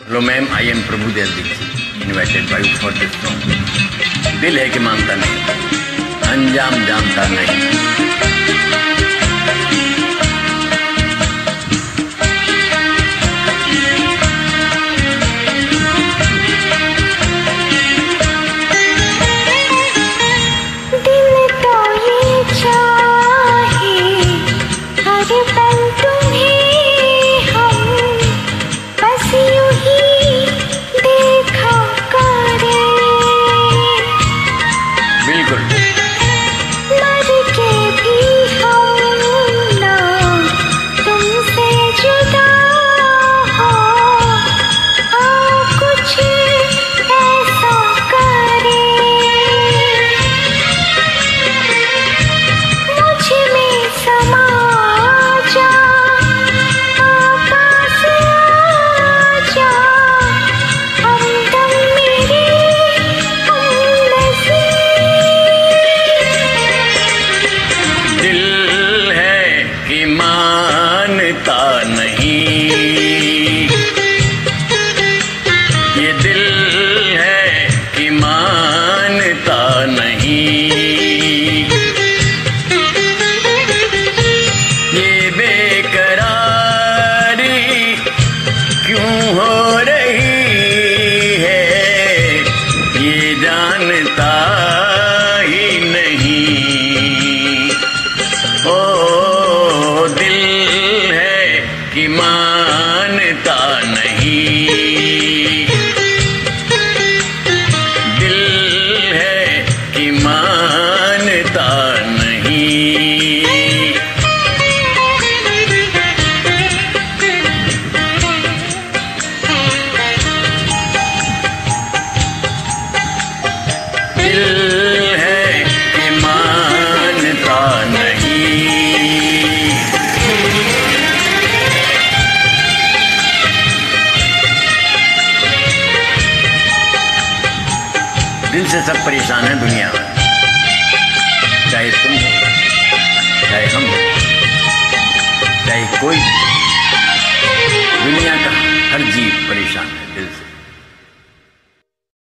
Hello ma'am I am Prabhu Dev Dikshit invited by for this song दिल है कि मानता नहीं। अंजाम जानता नहीं। दिल है कि मानता नहीं। ये बेकरारी क्यों हो रही है? ये जानता ही नहीं। ओ, दिल है कि मानता कि दिल से सब परेशान है दुनिया में। चाहे तुम हो, चाहे हम हो, चाहे कोई दुनिया का हर जीव परेशान है दिल से।